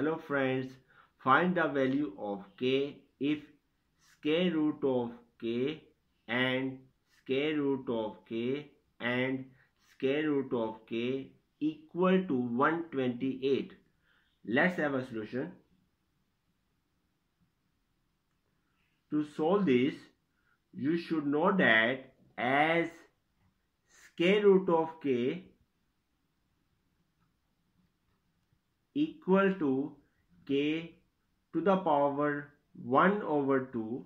Hello friends, find the value of k if square root of k and square root of k and square root of k equal to 128. Let's have a solution. To solve this, you should know that as square root of k equal to k to the power 1 over 2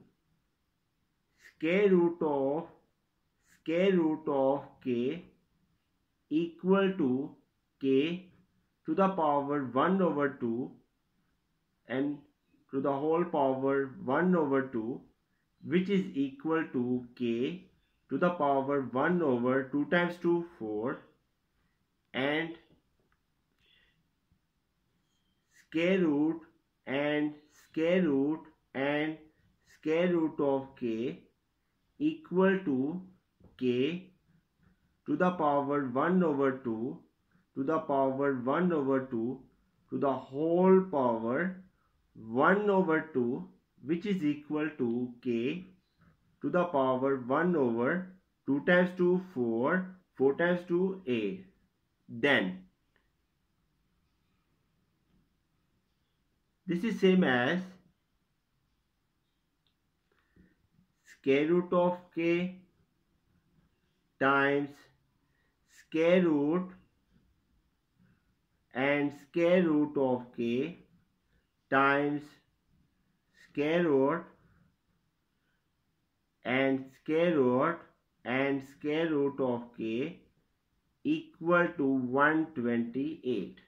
square root of square root of k equal to k to the power 1 over 2 and to the whole power 1 over 2 which is equal to k to the power 1 over 2 times 2 4 and square root and square root and square root of k equal to k to the power 1 over 2 to the power 1 over 2 to the whole power 1 over 2 which is equal to k to the power 1 over 2 times 2 4 4 times 2 8 then This is same as square root of k times square root and square root of k times square root and square root and square root of k equal to 128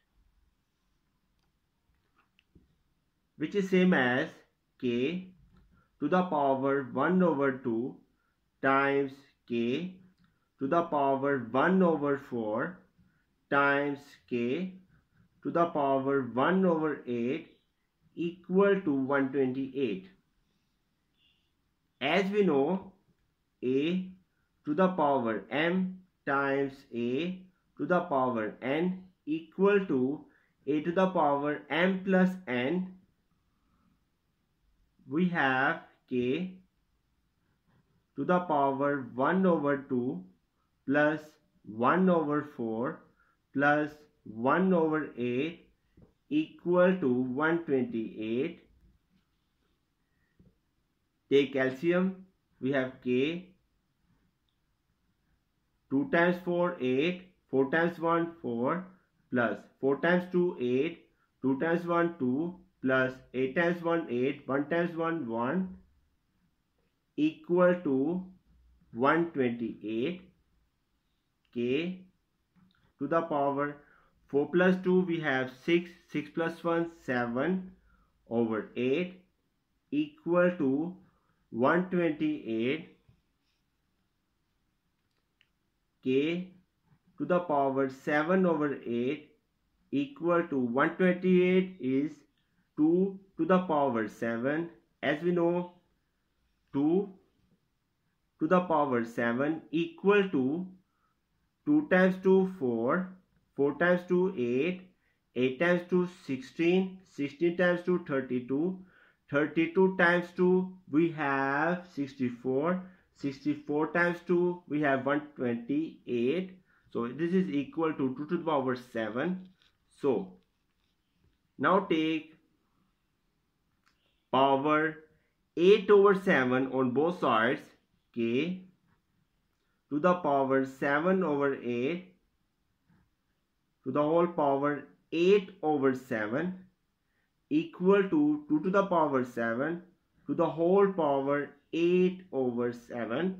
which is same as k to the power 1 over 2 times k to the power 1 over 4 times k to the power 1 over 8 equal to 128. As we know, a to the power m times a to the power n equal to a to the power m plus n we have k to the power 1 over 2 plus 1 over 4 plus 1 over 8 equal to 128. Take LCM. We have k. 2 times 4 8 4 times 1 4 plus. 4 times 2 8 2 times 1 2 plus 8 times 1 8 1 times 1 1 equal to 128 k. To the power 4 plus 2 we have 6 6 plus 1 7 over 8 equal to 128 k. To the power 7 over 8 equal to 128 is 2 to the power 7 as we know 2 to the power 7 equal to 2 times 2 4 4 times 2 8 8 times 2 16 16 times 2 32 32 times 2 we have 64 64 times 2 we have 128 so this is equal to 2 to the power 7 so now take power 8 over 7 on both sides k to the power 7 over 8 to the whole power 8 over 7 equal to 2 to the power 7 to the whole power 8 over 7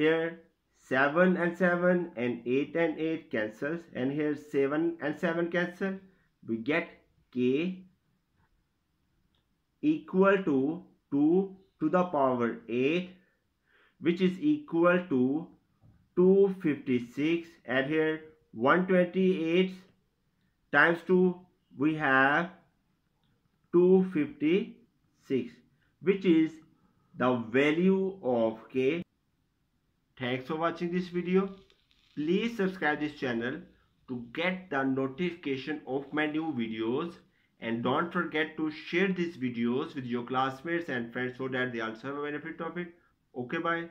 here 7 and 7 and 8 and 8 cancels and here 7 and 7 cancel. We get k equal to 2 to the power 8 which is equal to 256 and here 128 times 2 we have 256 which is the value of k. Thanks for watching this video. Please subscribe this channel to get the notification of my new videos and don't forget to share these videos with your classmates and friends so that they also have a benefit of it. Okay bye